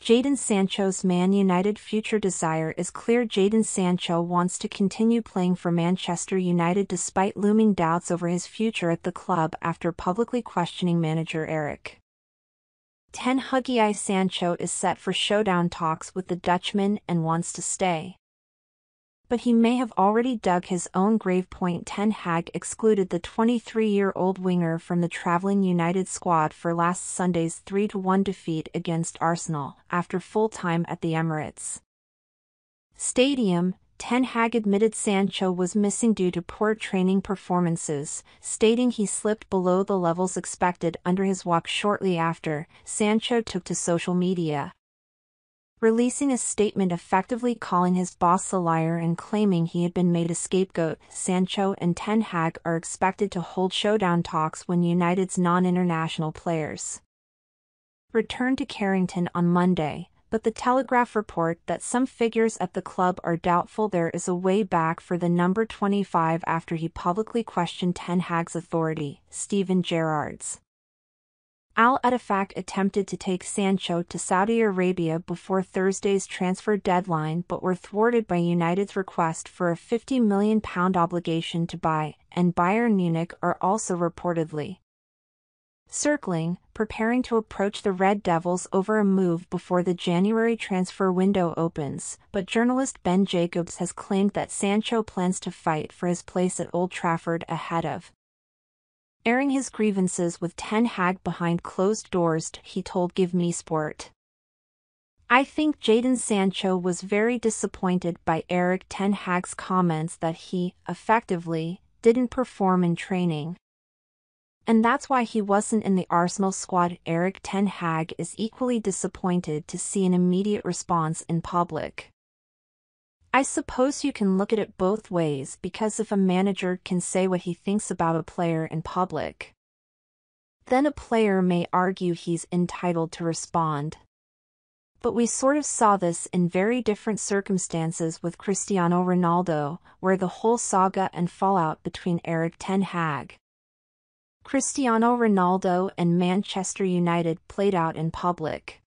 Jadon Sancho's Man United future desire is clear Jadon Sancho wants to continue playing for Manchester United despite looming doubts over his future at the club after publicly questioning manager Erik. Ten Hagi Sancho is set for showdown talks with the Dutchman and wants to stay but he may have already dug his own grave. Point Ten Hag excluded the 23-year-old winger from the travelling United squad for last Sunday's 3-1 defeat against Arsenal after full time at the Emirates Stadium. Ten Hag admitted Sancho was missing due to poor training performances, stating he slipped below the levels expected under his walk shortly after. Sancho took to social media, releasing a statement effectively calling his boss a liar and claiming he had been made a scapegoat. Sancho and Ten Hag are expected to hold showdown talks when United's non-international players return to Carrington on Monday, but the Telegraph report that some figures at the club are doubtful there is a way back for the number 25 after he publicly questioned Ten Hag's authority, Steven Gerrard's. Al Ettifaq attempted to take Sancho to Saudi Arabia before Thursday's transfer deadline but were thwarted by United's request for a £50 million obligation to buy, and Bayern Munich are also reportedly circling, preparing to approach the Red Devils over a move before the January transfer window opens, but journalist Ben Jacobs has claimed that Sancho plans to fight for his place at Old Trafford ahead of airing his grievances with Ten Hag behind closed doors, he told Give Me Sport. I think Jadon Sancho was very disappointed by Erik Ten Hag's comments that he, effectively, didn't perform in training. And that's why he wasn't in the Arsenal squad. Erik Ten Hag is equally disappointed to see an immediate response in public. I suppose you can look at it both ways because if a manager can say what he thinks about a player in public, then a player may argue he's entitled to respond. But we sort of saw this in very different circumstances with Cristiano Ronaldo, where the whole saga and fallout between Erik Ten Hag, Cristiano Ronaldo and Manchester United played out in public.